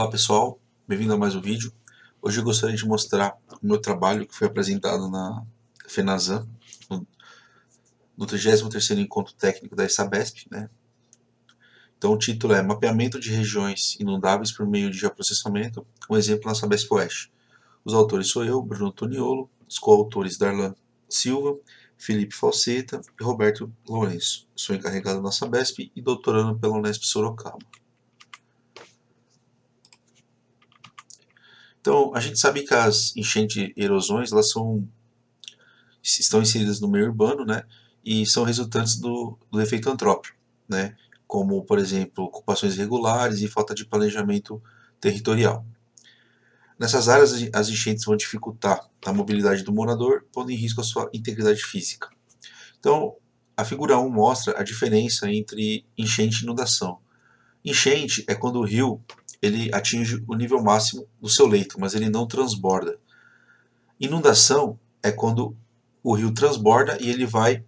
Olá pessoal, bem-vindo a mais um vídeo. Hoje eu gostaria de mostrar o meu trabalho que foi apresentado na FENASAM, no, no 33º Encontro Técnico da SABESP. Né? Então o título é Mapeamento de regiões inundáveis por meio de geoprocessamento, um exemplo na SABESP Oeste. Os autores sou eu, Bruno Toniolo, os coautores Darlan Silva, Felipe Falseta e Roberto Lourenço. Sou encarregado na SABESP e doutorando pela Unesp Sorocaba. Então, a gente sabe que as enchentes e erosões elas são, estão inseridas no meio urbano né, e são resultantes do, do efeito antrópico, né, como, por exemplo, ocupações irregulares e falta de planejamento territorial. Nessas áreas, as enchentes vão dificultar a mobilidade do morador, pondo em risco a sua integridade física. Então, a figura 1 mostra a diferença entre enchente e inundação. Enchente é quando o rio ele atinge o nível máximo do seu leito, mas ele não transborda. Inundação é quando o rio transborda e ele vai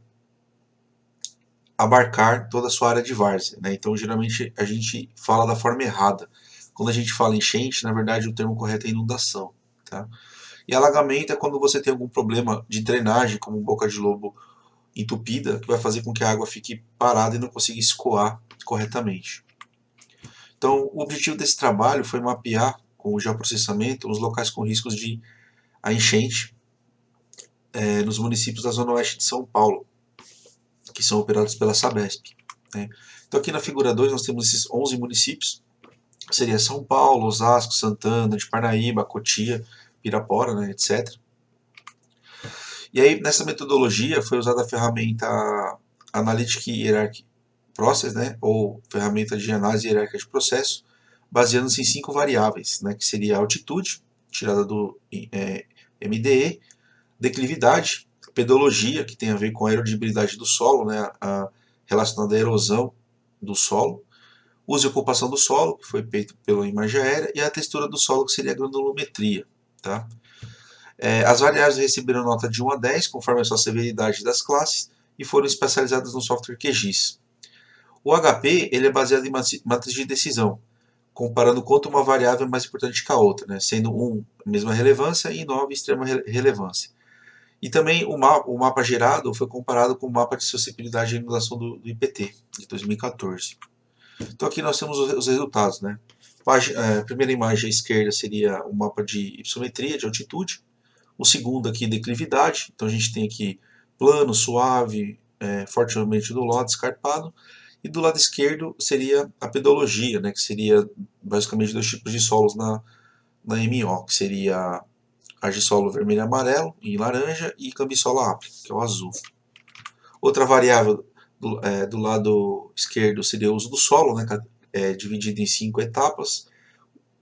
abarcar toda a sua área de várzea. Né? Então, geralmente, a gente fala da forma errada. Quando a gente fala enchente, na verdade, o termo correto é inundação. Tá? E alagamento é quando você tem algum problema de drenagem, como boca de lobo entupida, que vai fazer com que a água fique parada e não consiga escoar corretamente. Então, o objetivo desse trabalho foi mapear com o geoprocessamento os locais com riscos de a enchente é, nos municípios da zona oeste de São Paulo, que são operados pela Sabesp. Né? Então, aqui na figura 2 nós temos esses 11 municípios, seria São Paulo, Osasco, Santana, de Parnaíba, Cotia, Pirapora, né, etc. E aí, nessa metodologia, foi usada a ferramenta Analytic Hierarchy Process, né, ou ferramenta de análise hierárquica de processo, baseando-se em cinco variáveis, né, que seria a altitude, tirada do é, MDE, declividade, pedologia, que tem a ver com a aerodibilidade do solo, né, a, relacionada à erosão do solo, uso e ocupação do solo, que foi feito pela imagem aérea, e a textura do solo, que seria a granulometria. Tá? É, as variáveis receberam nota de 1 a 10, conforme a sua severidade das classes, e foram especializadas no software QGIS. O HP ele é baseado em matriz de decisão, comparando quanto uma variável é mais importante que a outra, né? sendo 1 a mesma relevância e 9 extrema relevância. E também o, ma o, mapa gerado foi comparado com o mapa de suscetibilidade de inundação do, do, IPT, de 2014. Então aqui nós temos os, os resultados. Né? Página, é, a primeira imagem à esquerda seria o mapa de hipossometria, de altitude. O segundo aqui, declividade. Então a gente tem aqui plano, suave, é, fortemente lado escarpado. E do lado esquerdo seria a pedologia, né, que seria basicamente dois tipos de solos na, na MO, que seria argissolo vermelho e amarelo em laranja e cambisolo áprico, que é o azul. Outra variável do, é, do lado esquerdo seria o uso do solo, né, é dividido em cinco etapas.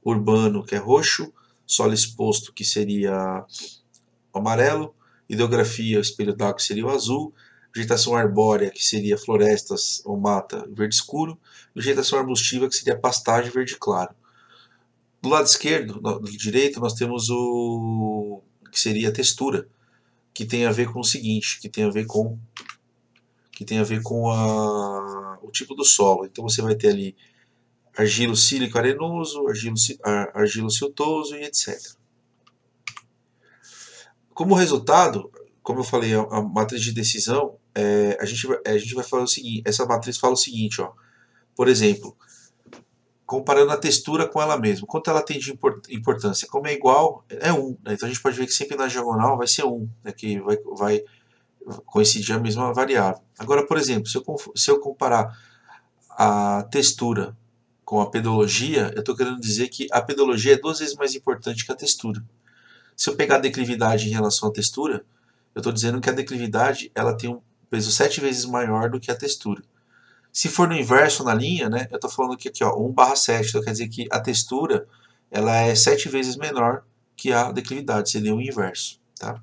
Urbano, que é roxo, solo exposto, que seria amarelo, hidrografia, espelho d'água, que seria o azul, vegetação arbórea, que seria florestas ou mata, verde escuro, vegetação arbustiva, que seria pastagem verde claro. Do lado esquerdo, do direito, nós temos o que seria a textura, que tem a ver com o seguinte, que tem a ver com que tem a ver com a, o tipo do solo. Então você vai ter ali argilo sílico arenoso, argilo, argilo siltoso e etc. Como resultado, como eu falei, a matriz de decisão, é, a, gente, a gente vai falar o seguinte, essa matriz fala o seguinte, ó, por exemplo, comparando a textura com ela mesma, quanto ela tem de importância? Como é igual, é 1, né? então a gente pode ver que sempre na diagonal vai ser 1, né? que vai, vai coincidir a mesma variável. Agora, por exemplo, se eu, se eu comparar a textura com a pedologia, eu estou querendo dizer que a pedologia é duas vezes mais importante que a textura. Se eu pegar a declividade em relação à textura, eu estou dizendo que a declividade ela tem um peso sete vezes maior do que a textura. Se for no inverso na linha, né, eu estou falando que aqui ó, 1 barra 7, então quer dizer que a textura ela é sete vezes menor que a declividade, seria o inverso. Tá?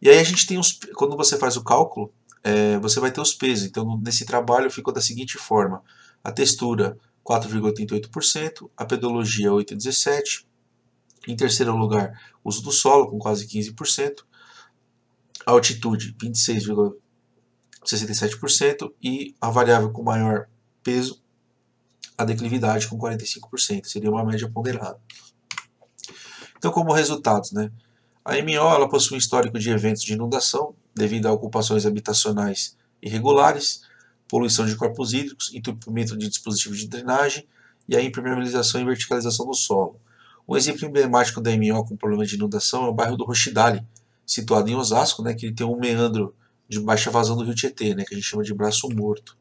E aí a gente tem os, quando você faz o cálculo, é, você vai ter os pesos. Então nesse trabalho ficou da seguinte forma: a textura 4,88%, a pedologia 8,17%, em terceiro lugar, uso do solo, com quase 15%. Altitude, 26,67%. E a variável com maior peso, a declividade com 45%, seria uma média ponderada. Então, como resultados, né? A MO ela possui um histórico de eventos de inundação devido a ocupações habitacionais irregulares, poluição de corpos hídricos, entupimento de dispositivos de drenagem e a impermeabilização e verticalização do solo. Um exemplo emblemático da MO com problema de inundação é o bairro do Rochidale, situado em Osasco, né, que ele tem um meandro de baixa vazão do rio Tietê, né, que a gente chama de braço morto.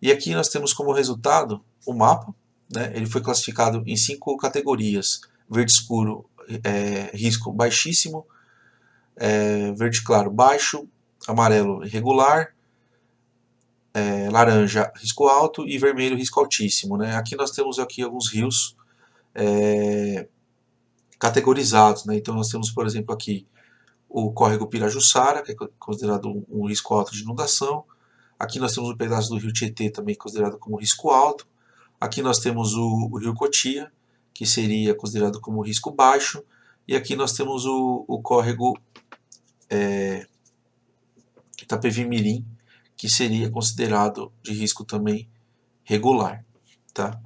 E aqui nós temos como resultado o mapa, né, ele foi classificado em cinco categorias, verde escuro, é, risco baixíssimo, é, verde claro baixo, amarelo irregular, é, laranja risco alto e vermelho risco altíssimo. Né? Aqui nós temos aqui alguns rios é, categorizados. Né? Então nós temos, por exemplo, aqui o córrego Pirajussara, que é considerado um, risco alto de inundação. Aqui nós temos um pedaço do rio Tietê, também considerado como risco alto. Aqui nós temos o, o rio Cotia, que seria considerado como risco baixo. E aqui nós temos o, o córrego é, que seria considerado de risco também regular. Tá?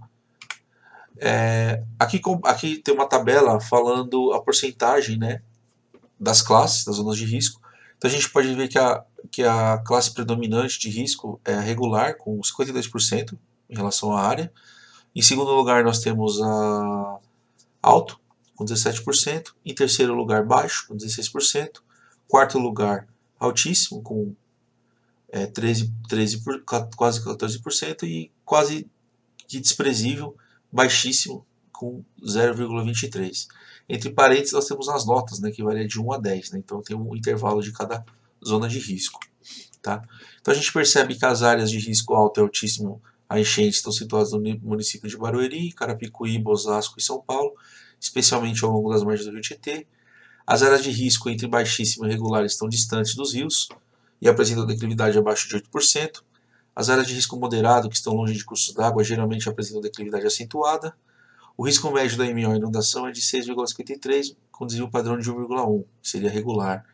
É, aqui, aqui tem uma tabela falando a porcentagem né, das classes, das zonas de risco. Então a gente pode ver que a, que a classe predominante de risco é a regular, com 52% em relação à área. Em segundo lugar, nós temos a alto, com 17%. Em terceiro lugar, baixo, com 16%. Quarto lugar, altíssimo, com é, 13, 13 quase 14%. E quase que desprezível, baixíssimo, com 0,23%. Entre parênteses, nós temos as notas, né, que varia de 1 a 10. Né, então, tem um intervalo de cada zona de risco. Tá? Então, a gente percebe que as áreas de risco alto e altíssimo a enchente estão situadas no município de Barueri, Carapicuí, Osasco e São Paulo, especialmente ao longo das margens do rio Tietê. As áreas de risco entre baixíssimo e regular estão distantes dos rios e apresentam declividade abaixo de 8%. As áreas de risco moderado, que estão longe de cursos d'água, geralmente apresentam declividade acentuada. O risco médio da MO inundação é de 6,53, com desvio padrão de 1,1, que seria regular.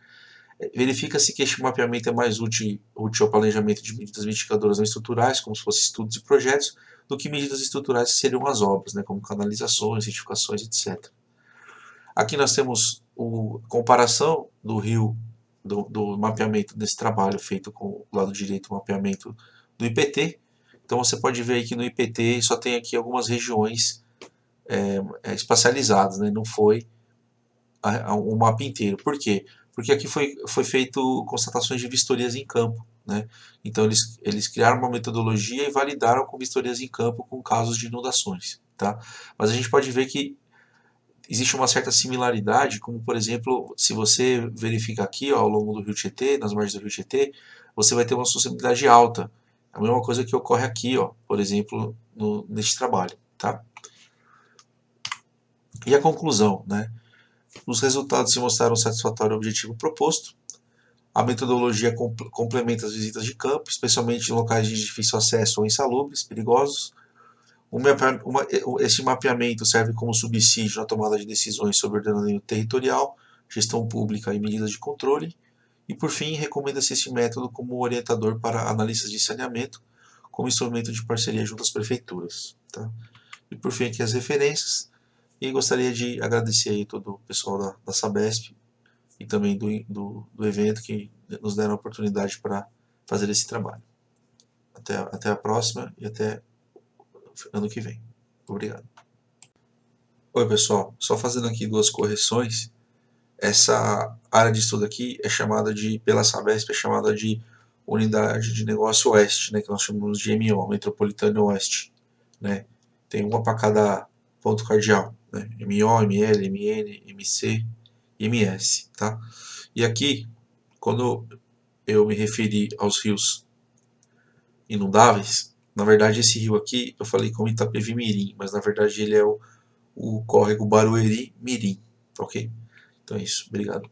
É, verifica-se que este mapeamento é mais útil, útil ao planejamento de medidas mitigadoras não estruturais, como se fossem estudos e projetos, do que medidas estruturais que seriam as obras, né, como canalizações, retificações, etc. Aqui nós temos a comparação do rio, do, do mapeamento desse trabalho feito com o lado direito, o mapeamento do IPT. Então você pode ver que no IPT só tem aqui algumas regiões é, é, espacializadas, né? não foi o mapa inteiro. Por quê? Porque aqui foi, foi feito constatações de vistorias em campo. Né? Então eles, eles criaram uma metodologia e validaram com vistorias em campo com casos de inundações. Tá? Mas a gente pode ver que existe uma certa similaridade, como por exemplo, se você verifica aqui ó, ao longo do rio Tietê, nas margens do rio Tietê, você vai ter uma sustentabilidade alta. A mesma coisa que ocorre aqui, ó, por exemplo, no, neste trabalho. Tá? E a conclusão, né? Os resultados se mostraram satisfatórios ao objetivo proposto. A metodologia complementa as visitas de campo, especialmente em locais de difícil acesso ou insalubres, perigosos. Uma, esse mapeamento serve como subsídio na tomada de decisões sobre ordenamento territorial, gestão pública e medidas de controle. E, por fim, recomenda-se esse método como orientador para analistas de saneamento, como instrumento de parceria junto às prefeituras. Tá? E, por fim, aqui as referências. E gostaria de agradecer aí todo o pessoal da, da Sabesp e também do, do, do evento que nos deram a oportunidade para fazer esse trabalho. Até, até a próxima e até ano que vem. Obrigado. Oi pessoal, só fazendo aqui duas correções. Essa área de estudo aqui é chamada de, pela Sabesp, é chamada de Unidade de Negócio Oeste, né, que nós chamamos de MO, Metropolitano Oeste. Né? Tem uma para cada ponto cardial né? MO, ML, MN, MC e MS. Tá? E aqui, quando eu me referi aos rios inundáveis, na verdade esse rio aqui eu falei como Itapevi Mirim, mas na verdade ele é o, o córrego Barueri Mirim, ok? Então é isso, obrigado.